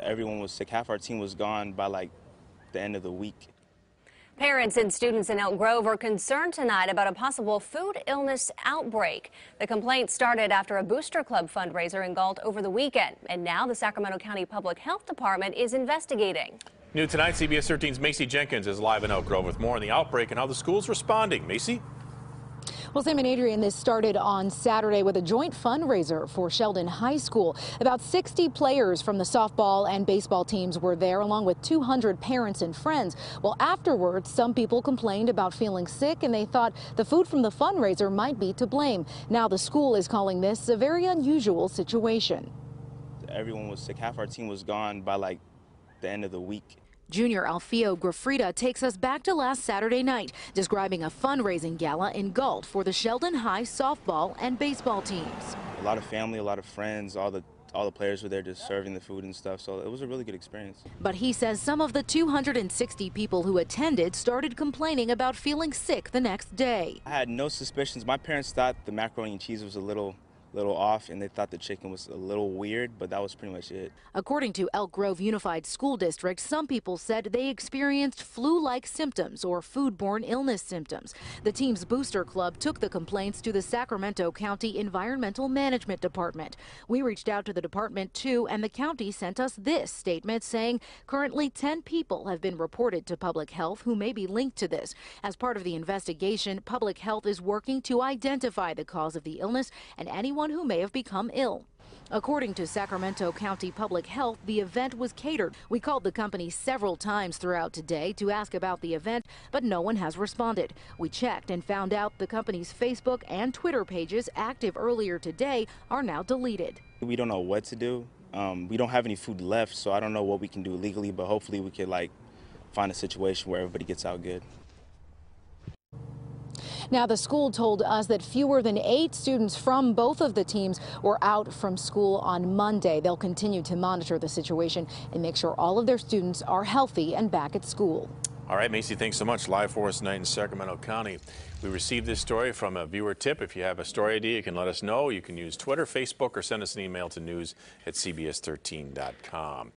everyone was sick. Half our team was gone by like the end of the week. Parents and students in Elk Grove are concerned tonight about a possible food illness outbreak. The complaint started after a Booster Club fundraiser in Galt over the weekend, and now the Sacramento County Public Health Department is investigating. New tonight, CBS 13's Macy Jenkins is live in Elk Grove with more on the outbreak and how the school's responding. Macy? Well, Sam and Adrian, this started on Saturday with a joint fundraiser for Sheldon High School. About 60 players from the softball and baseball teams were there, along with 200 parents and friends. Well, afterwards, some people complained about feeling sick, and they thought the food from the fundraiser might be to blame. Now the school is calling this a very unusual situation. Everyone was sick. Half our team was gone by like the end of the week. Junior Alfio Grafrida takes us back to last Saturday night, describing a fundraising gala in Galt for the Sheldon High softball and baseball teams. A lot of family, a lot of friends, all the all the players were there just serving the food and stuff, so it was a really good experience. But he says some of the 260 people who attended started complaining about feeling sick the next day. I had no suspicions. My parents thought the macaroni and cheese was a little little off and they thought the chicken was a little weird, but that was pretty much it. According to Elk Grove Unified School District, some people said they experienced flu-like symptoms or foodborne illness symptoms. The team's booster club took the complaints to the Sacramento County Environmental Management Department. We reached out to the department too, and the county sent us this statement saying currently 10 people have been reported to public health who may be linked to this. As part of the investigation, public health is working to identify the cause of the illness and anyone anyone who may have become ill. According to Sacramento County Public Health, the event was catered. We called the company several times throughout today to ask about the event, but no one has responded. We checked and found out the company's Facebook and Twitter pages active earlier today are now deleted. We don't know what to do. Um, we don't have any food left, so I don't know what we can do legally, but hopefully we could like find a situation where everybody gets out good. Now, the school told us that fewer than eight students from both of the teams were out from school on Monday. They'll continue to monitor the situation and make sure all of their students are healthy and back at school. All right, Macy, thanks so much. Live for us tonight in Sacramento County. We received this story from a viewer tip. If you have a story idea, you can let us know. You can use Twitter, Facebook, or send us an email to news at cbs13.com.